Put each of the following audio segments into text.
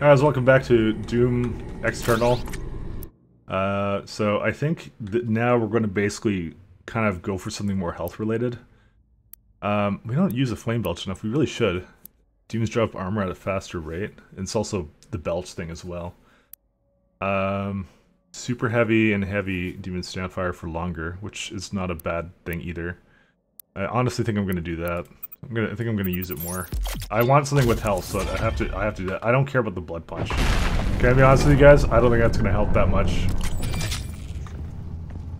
guys, welcome back to Doom Eternal. Uh, so I think that now we're going to basically kind of go for something more health related. Um, we don't use a flame belch enough. We really should. Demons drop armor at a faster rate. And it's also the belch thing as well. Um, super heavy and heavy demons stand fire for longer, which is not a bad thing either. I honestly think I'm going to do that. I'm gonna. I think I'm gonna use it more. I want something with health, so I have to. I have to do that. I don't care about the blood punch. Can I be honest with you guys? I don't think that's gonna help that much.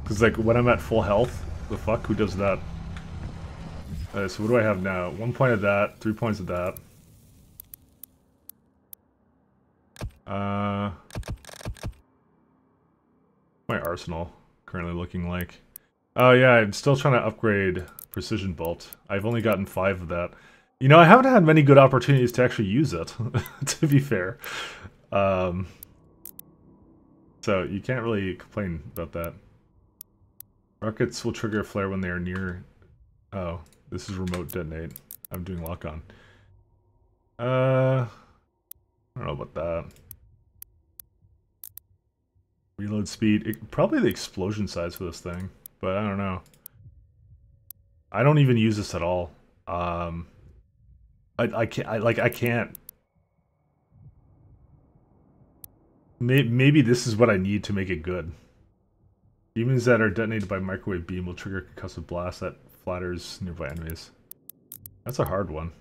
Cause like when I'm at full health, the fuck, who does that? Uh, so what do I have now? One point of that, three points of that. Uh, my arsenal currently looking like. Oh yeah, I'm still trying to upgrade Precision Bolt. I've only gotten five of that. You know, I haven't had many good opportunities to actually use it, to be fair. Um, so you can't really complain about that. Rockets will trigger a flare when they are near... Oh, this is remote detonate. I'm doing lock on. Uh, I don't know about that. Reload speed. It, probably the explosion size for this thing, but I don't know. I don't even use this at all. Um, I I can't I like I can't. Maybe, maybe this is what I need to make it good. Demons that are detonated by microwave beam will trigger a concussive blast that flatters nearby enemies. That's a hard one.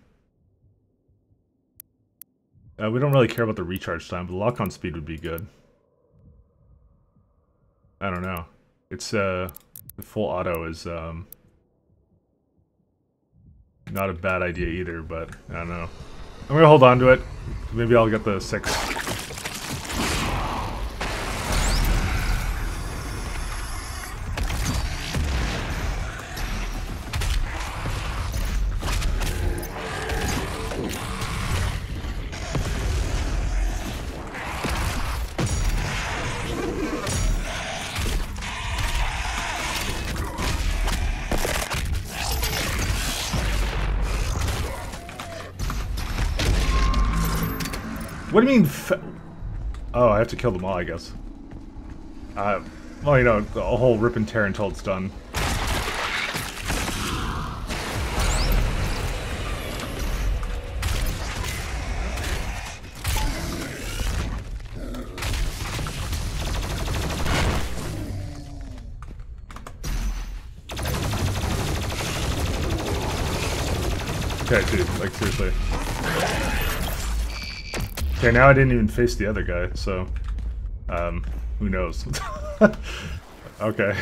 Uh, we don't really care about the recharge time, but the lock-on speed would be good. I don't know. It's uh, the full auto is um, not a bad idea either, but I don't know. I'm gonna hold on to it. Maybe I'll get the six. Have to kill them all, I guess. Uh, well, you know, a whole rip and tear until it's done. Okay, dude, like seriously. Okay, now I didn't even face the other guy, so... Um, who knows? okay.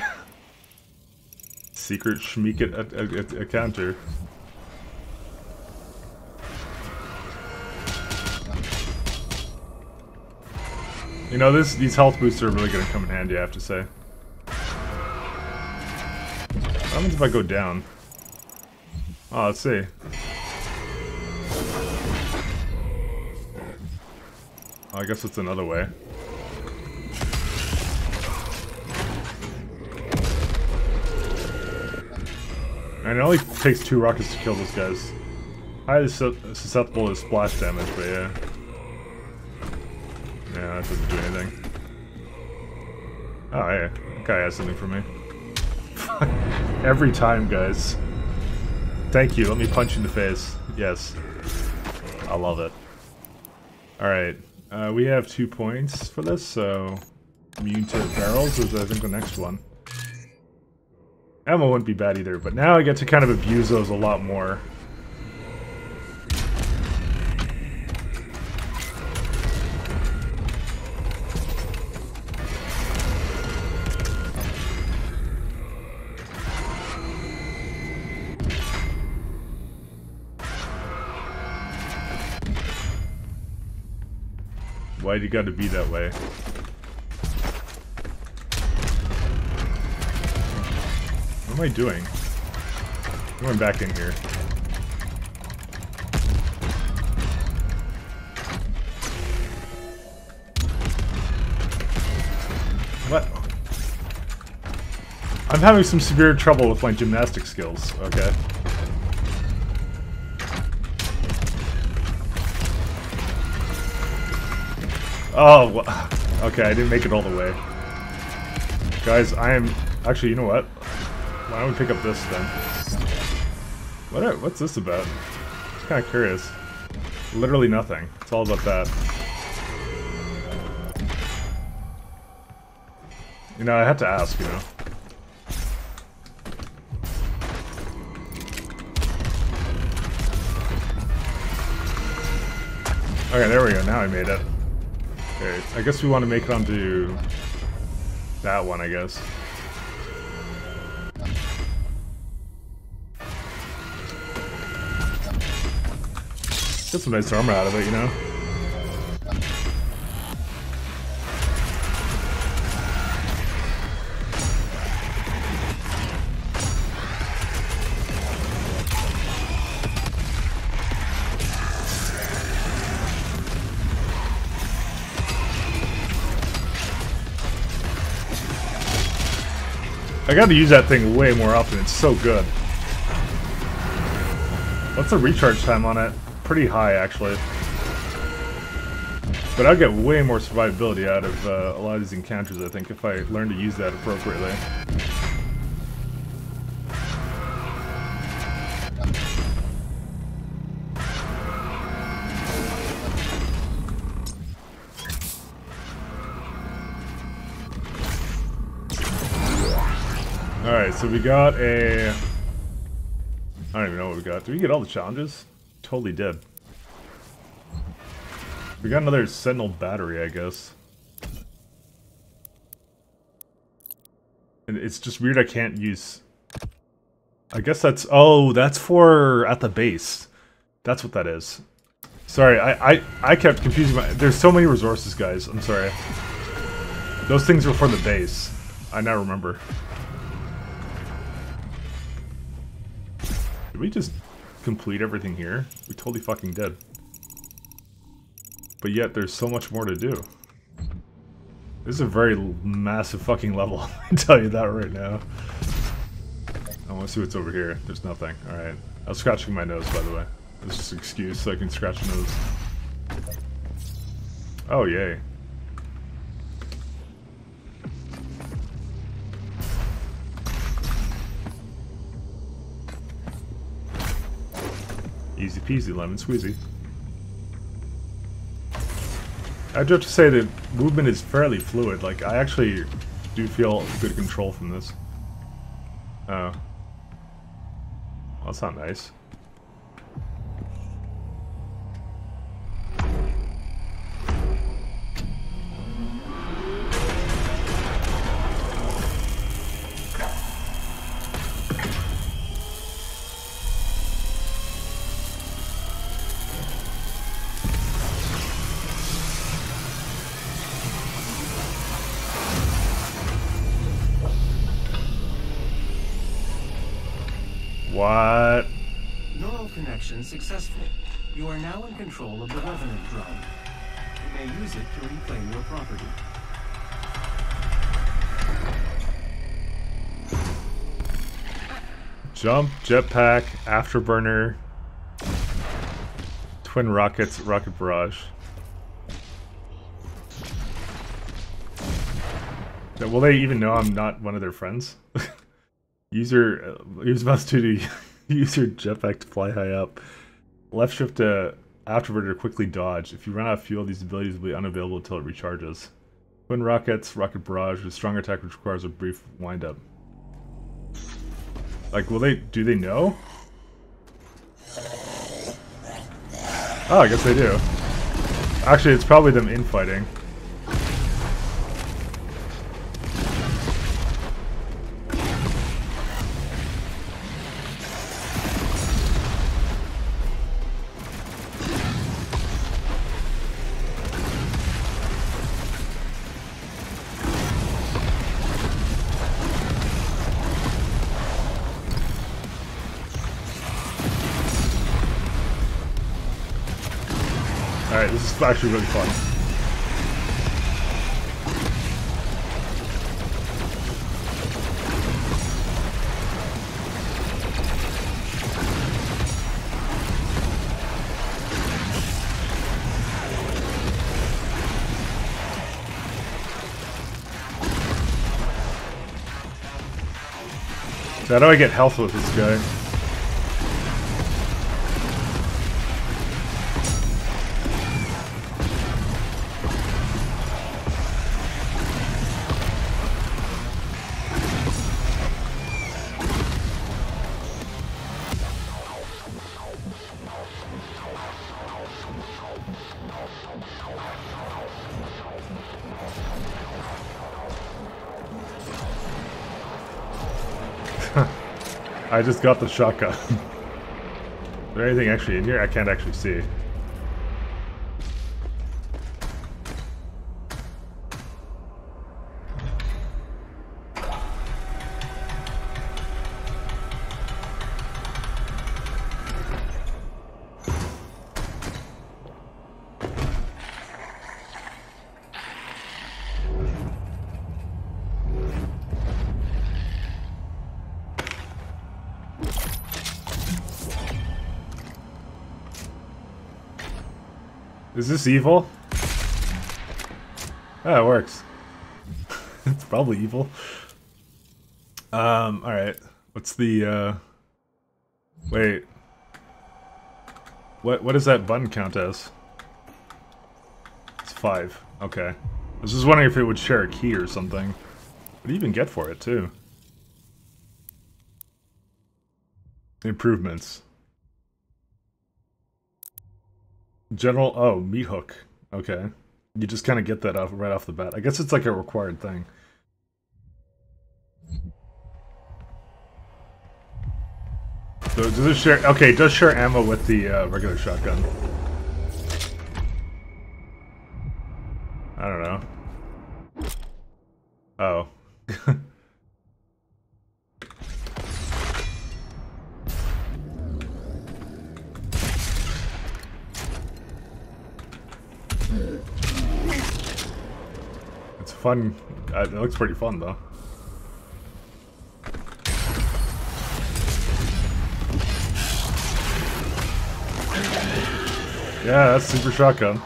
Secret Schmeek at, a counter. You know, this these health boosts are really gonna come in handy, I have to say. What happens if I go down? Oh, let's see. I guess it's another way. And it only takes two rockets to kill those guys. Highly susceptible to splash damage, but yeah. Yeah, that doesn't do anything. Oh, yeah. Guy has something for me. Every time, guys. Thank you. Let me punch you in the face. Yes. I love it. Alright. Uh, we have two points for this, so immune to barrels is I think the next one. Ammo wouldn't be bad either, but now I get to kind of abuse those a lot more. Why'd you gotta be that way? What am I doing? I'm going back in here. What? I'm having some severe trouble with my gymnastic skills, okay? Oh, okay, I didn't make it all the way. Guys, I am... Actually, you know what? Why don't we pick up this then? What? Are, what's this about? I'm kind of curious. Literally nothing. It's all about that. You know, I had to ask, you know. Okay, there we go. Now I made it. Okay, I guess we want to make it onto that one, I guess. Get some nice armor out of it, you know? I gotta use that thing way more often, it's so good. What's the recharge time on it? Pretty high, actually. But I'll get way more survivability out of uh, a lot of these encounters, I think, if I learn to use that appropriately. So we got a... I don't even know what we got. Did we get all the challenges? Totally did. We got another Sentinel battery, I guess. And it's just weird I can't use... I guess that's... Oh, that's for at the base. That's what that is. Sorry, I, I, I kept confusing my... There's so many resources, guys. I'm sorry. Those things were for the base. I now remember. Did we just complete everything here? We totally fucking did. But yet, there's so much more to do. This is a very massive fucking level, I tell you that right now. I want to see what's over here. There's nothing. Alright. I was scratching my nose, by the way. This is just an excuse so I can scratch my nose. Oh, yay. Easy peasy, lemon squeezy. I do have to say that movement is fairly fluid. Like, I actually do feel good control from this. Oh. Well, that's not nice. Control of the Revenant drone. You may use it to reclaim your property. Jump, jetpack, afterburner, twin rockets, rocket barrage. Now, Will they even know I'm not one of their friends? User, uh, use mouse to use your jetpack to fly high up. Left shift to afterburner quickly dodge. If you run out of fuel, these abilities will be unavailable until it recharges. Twin rockets, rocket barrage, with strong attack which requires a brief wind up. Like, will they, do they know? Oh, I guess they do. Actually, it's probably them infighting. actually really fun. How do I get health with this guy? I just got the shotgun. Is there anything actually in here? I can't actually see. Is this evil? Oh, it works. it's probably evil. Um, alright. What's the, uh... Wait. What, what does that button count as? It's five. Okay. I was just wondering if it would share a key or something. What do you even get for it, too? Improvements. General, oh, meat hook. Okay. You just kind of get that off right off the bat. I guess it's like a required thing. So does it share? Okay, it does share ammo with the uh, regular shotgun. I don't know. Oh. it's fun. Uh, it looks pretty fun though. Yeah, that's super shotgun.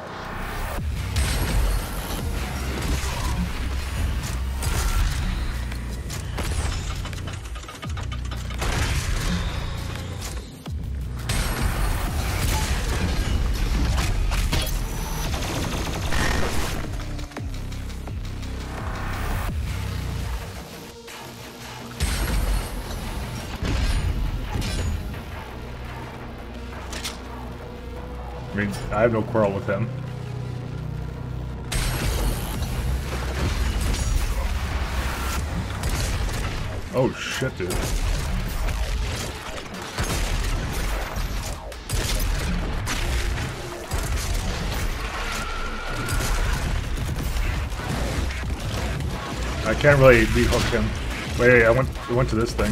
I have no quarrel with him. Oh shit, dude. I can't really meat hook him. Wait, I went I went to this thing.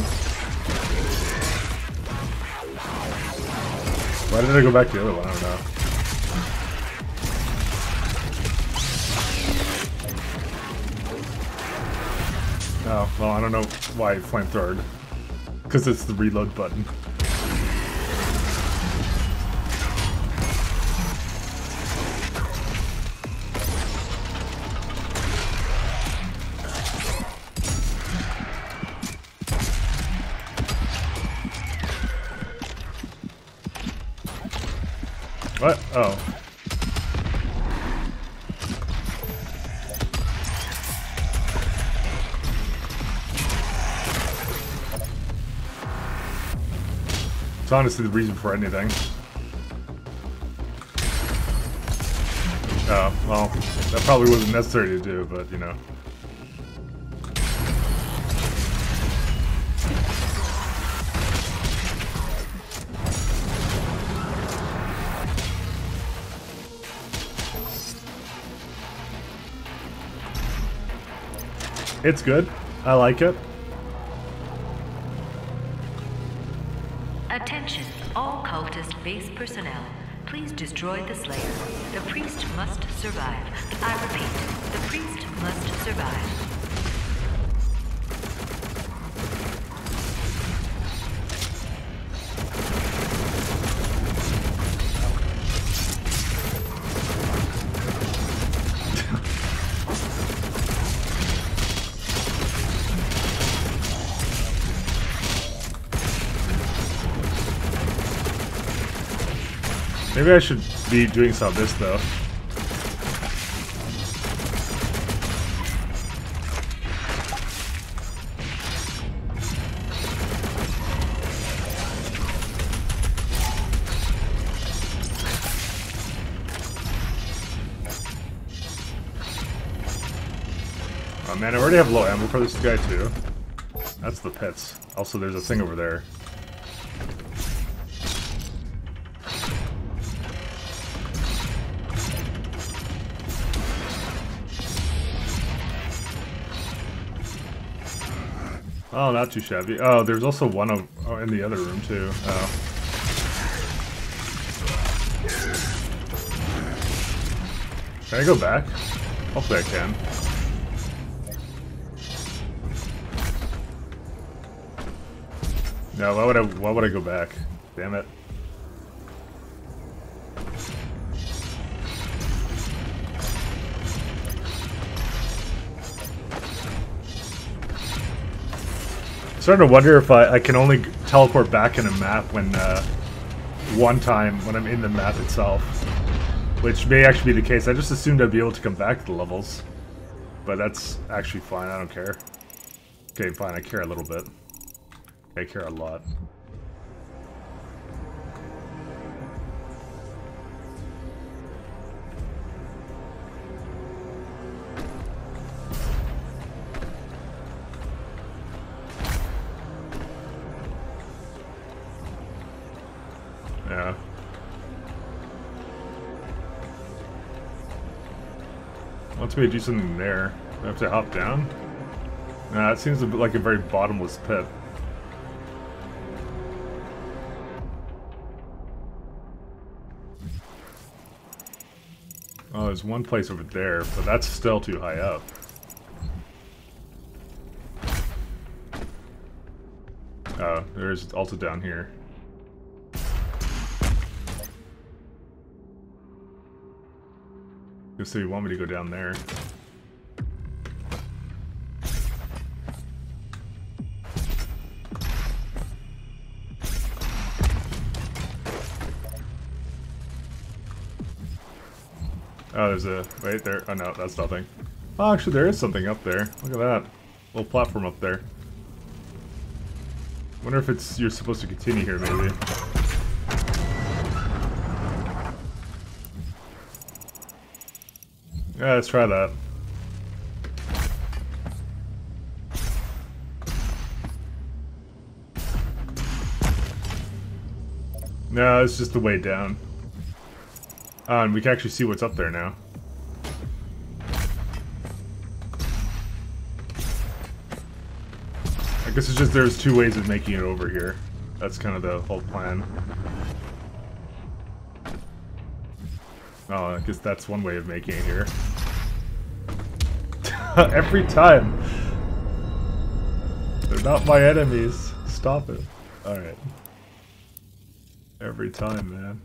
Why did I go back to the other one? I don't know. Oh, well, I don't know why flamethrower. Because it's the reload button. It's honestly the reason for anything. Oh, well, that probably wasn't necessary to do, but, you know. It's good. I like it. Attention, all cultist base personnel. Please destroy the Slayer. The priest must survive. I repeat, the priest must survive. Maybe I should be doing some of this though. Oh man, I already have low ammo for this guy too. That's the pits. Also, there's a thing over there. Oh, not too shabby. Oh, there's also one of, oh, in the other room too. Oh. Can I go back? Hopefully I can. No, why would I why would I go back? Damn it. Starting to wonder if I, I can only teleport back in a map when uh, one time when I'm in the map itself. Which may actually be the case. I just assumed I'd be able to come back to the levels. But that's actually fine, I don't care. Okay, fine, I care a little bit. I care a lot. Me to do something there. I have to hop down? Nah, that seems a bit like a very bottomless pit. Oh, there's one place over there, but that's still too high up. Oh, there's also down here. So you want me to go down there? Oh, there's a... Wait, there... Oh, no, that's nothing. Oh, actually, there is something up there. Look at that. Little platform up there. Wonder if it's... You're supposed to continue here, maybe. Yeah, let's try that. No, it's just the way down. Oh, and we can actually see what's up there now. I guess it's just there's two ways of making it over here. That's kind of the whole plan. Oh, I guess that's one way of making it here. Every time! They're not my enemies. Stop it. Alright. Every time, man.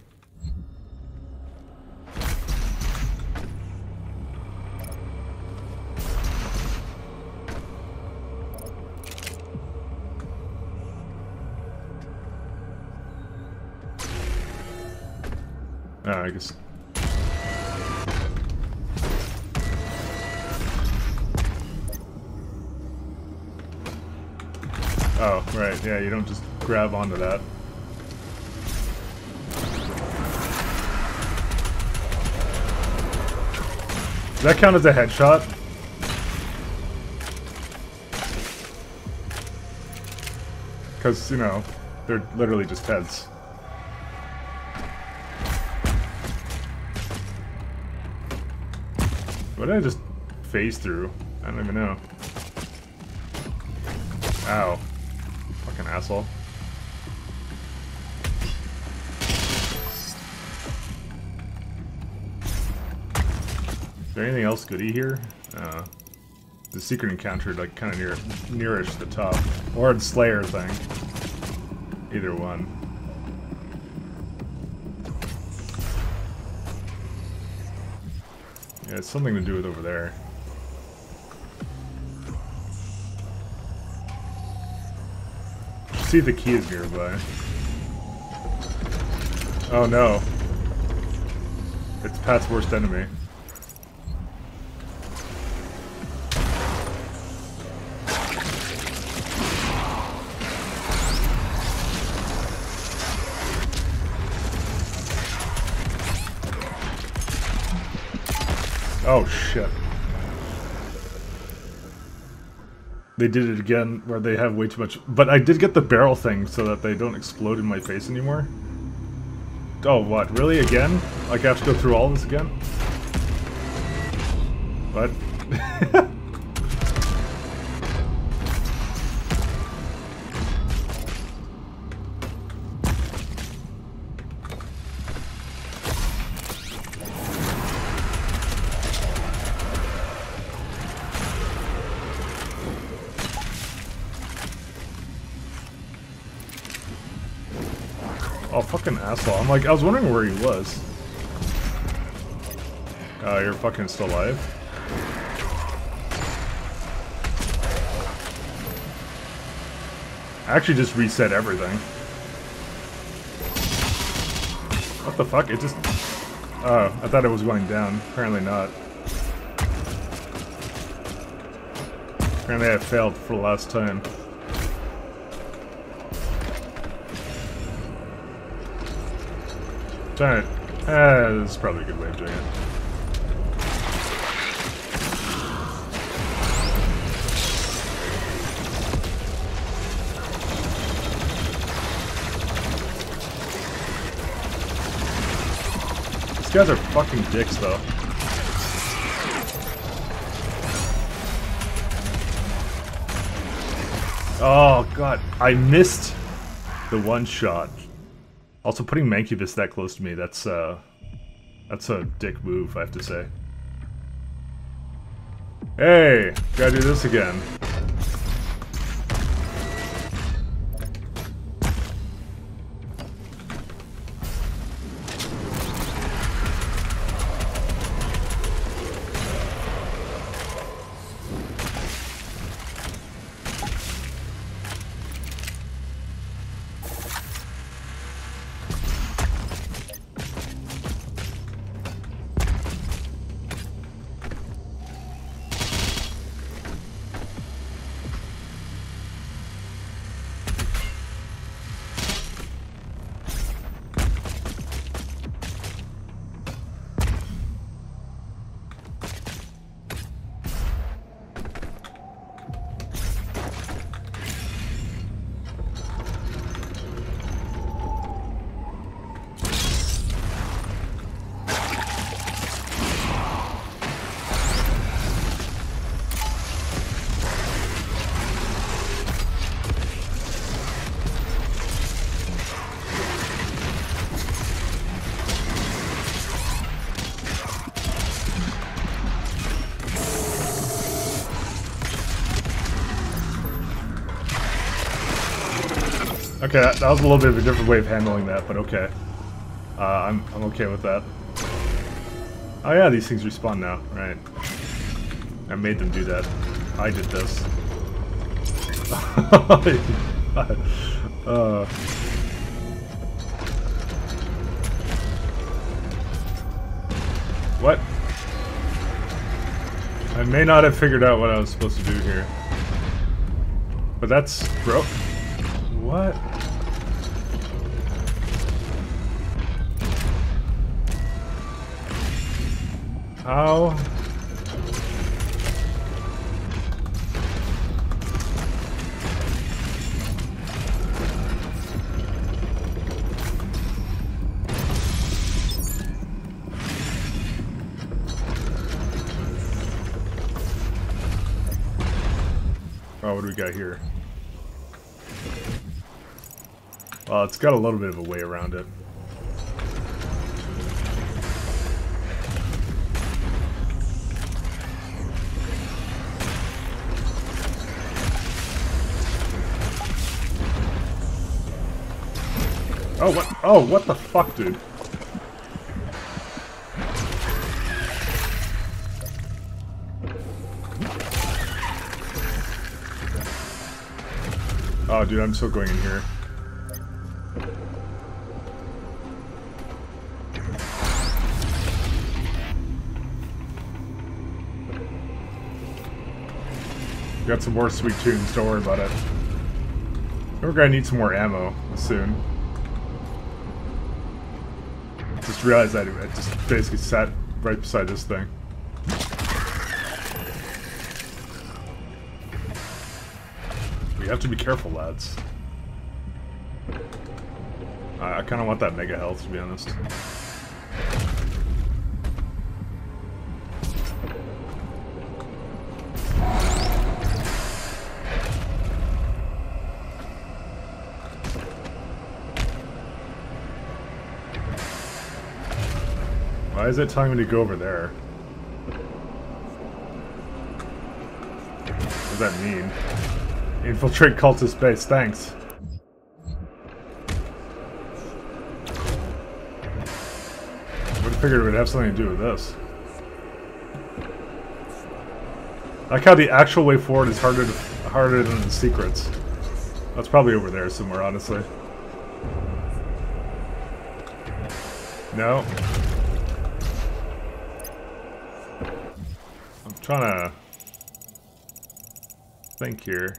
I guess Oh, right, yeah, you don't just grab onto that. Does that count as a headshot? Because, you know, they're literally just heads. What did I just phase through? I don't even know. Ow. Fucking asshole. Is there anything else goody here? Uh, the secret encounter, like, kind of near, nearish the top. Or the Slayer thing. Either one. Yeah, it's something to do with over there. See if the key is nearby. Oh no. It's Pat's worst enemy. Oh shit. They did it again where they have way too much. But I did get the barrel thing so that they don't explode in my face anymore. Oh, what? Really? Again? Like I have to go through all this again? What? asshole. I'm like, I was wondering where he was. Uh, you're fucking still alive? I actually just reset everything. What the fuck? It just... Oh, I thought it was going down. Apparently not. Apparently I failed for the last time. Trying. Uh, this is probably a good way of doing it. These guys are fucking dicks, though. Oh, God. I missed the one shot. Also, putting Mancubus that close to me, that's, uh... That's a dick move, I have to say. Hey! Gotta do this again. Okay, that, that was a little bit of a different way of handling that, but okay. Uh, I'm, I'm okay with that. Oh yeah, these things respawn now, right. I made them do that. I did this. uh, what? I may not have figured out what I was supposed to do here. But that's broke. What? How? Oh, what do we got here? Well, it's got a little bit of a way around it. Oh, what the fuck, dude? Oh, dude, I'm still going in here. Got some more sweet tunes, don't worry about it. We're gonna need some more ammo soon. Just realized that I just basically sat right beside this thing. We have to be careful, lads. I, I kind of want that mega health, to be honest. Why is it telling me to go over there? What does that mean? Infiltrate cultist base, thanks. I Would have figured it would have something to do with this. I like how the actual way forward is harder to, harder than the secrets. That's probably over there somewhere, honestly. No. Trying to think here.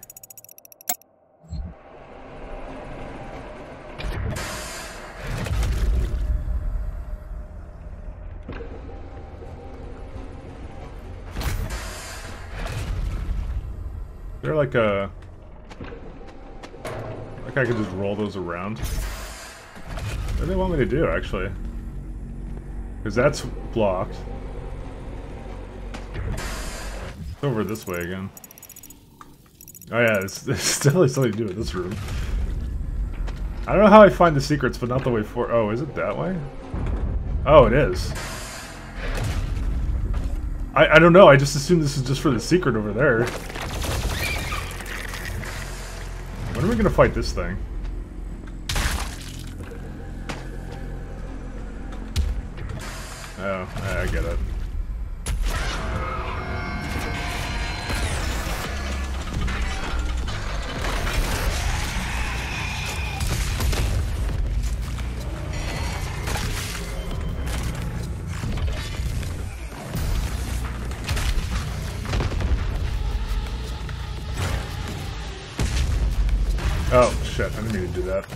They're like a... Like I could just roll those around. What do they want me to do, actually? Because that's blocked. Over this way again. Oh yeah, it's, it's definitely something to do with this room. I don't know how I find the secrets, but not the way for- Oh, is it that way? Oh, it is. I, I don't know, I just assumed this is just for the secret over there. When are we gonna fight this thing? Oh, I get it. Do that.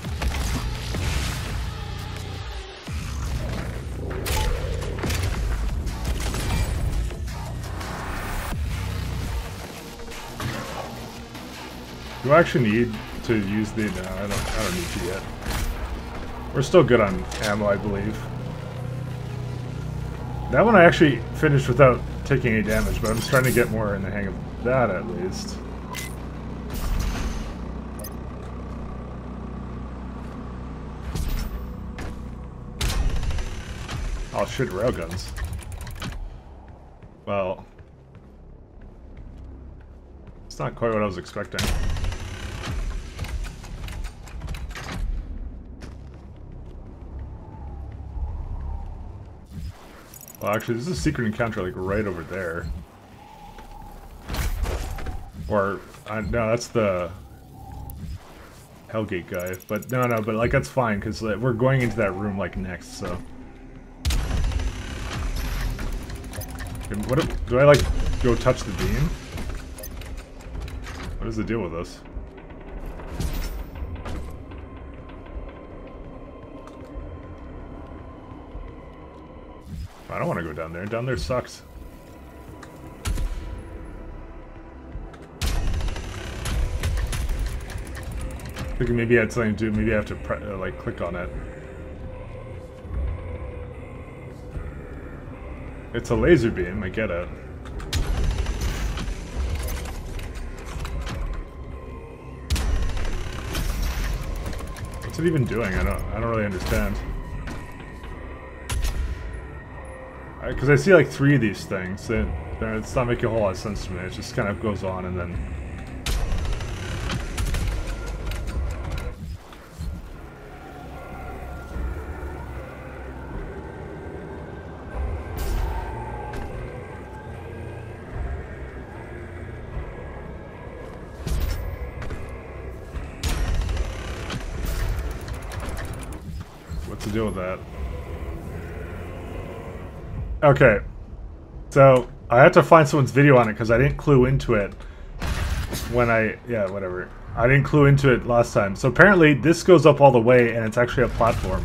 Do I actually need to use the... No, I don't, I don't need to yet. We're still good on ammo, I believe. That one I actually finished without taking any damage, but I'm just trying to get more in the hang of that at least. Oh shit, railguns. Well... It's not quite what I was expecting. Well, actually, there's a secret encounter, like, right over there. Or, no, that's the Hellgate guy. But, no, no, but, like, that's fine, because like, we're going into that room, like, next, so... What do, I, like, go touch the beam? What is the deal with this? I don't want to go down there. Down there sucks. Thinking maybe I had something to do. Maybe I have to uh, like click on it. It's a laser beam. I get it. What's it even doing? I don't. I don't really understand. Because I see like three of these things, and it's not making a whole lot of sense to me. It just kind of goes on and then... with that? Okay. So, I had to find someone's video on it because I didn't clue into it. when I yeah whatever. I didn't clue into it last time. So apparently this goes up all the way and it's actually a platform.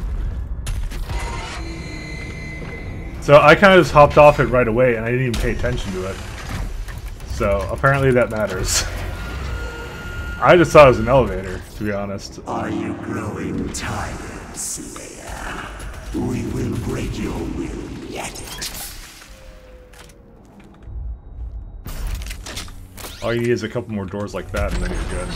So I kind of just hopped off it right away and I didn't even pay attention to it. So apparently that matters. I just thought it was an elevator, to be honest. Are you growing tired? We will break your will yet. All you need is a couple more doors like that and then you're good.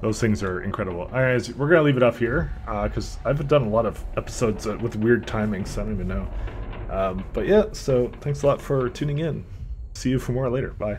Those things are incredible. Alright, we're gonna leave it off here, because uh, I've done a lot of episodes uh, with weird timings, so I don't even know. Um, but yeah, so thanks a lot for tuning in. See you for more later. Bye.